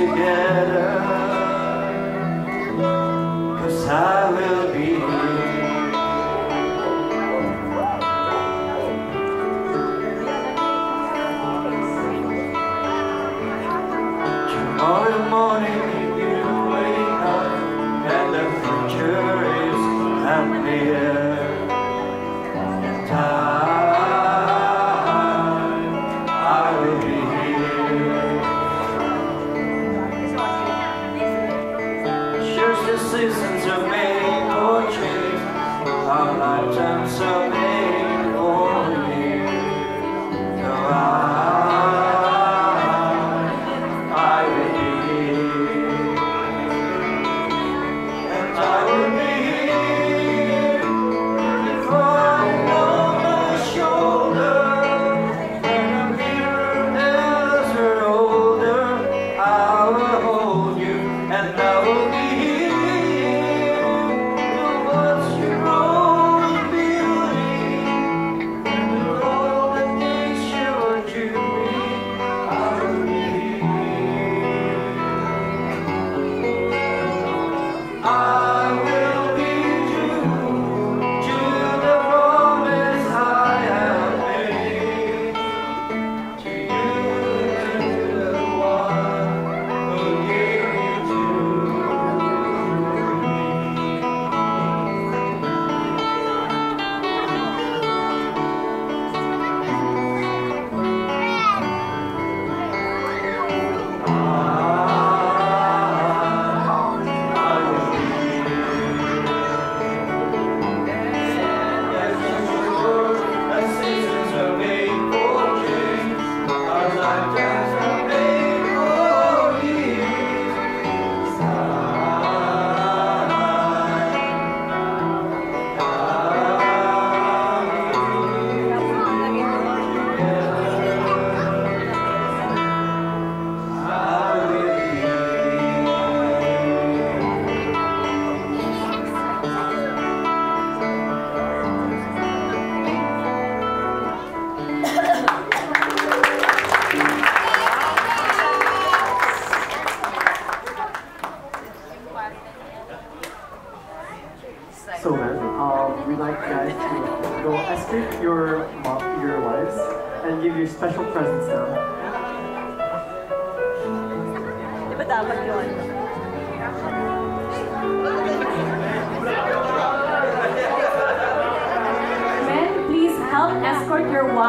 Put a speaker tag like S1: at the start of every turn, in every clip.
S1: together. Cause I will be. Tomorrow morning you wake up And the future is happier. Seasons are made change. Our lifetimes are So
S2: man, um, we'd like guys to go escort your mom, your wives and give you special presents now.
S3: Di ba dapat yun?
S4: Men, please help escort your wives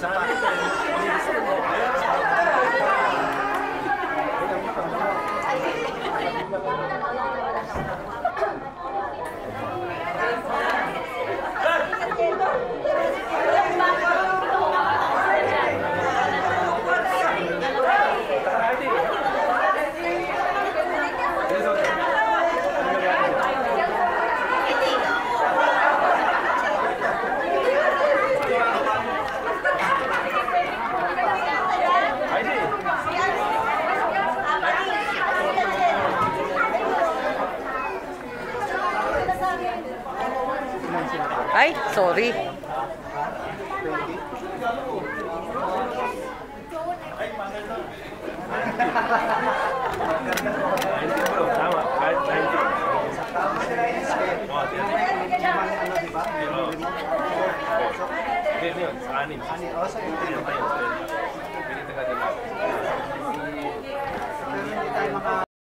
S5: Sana.
S3: Ay, sorry. anim. Anim.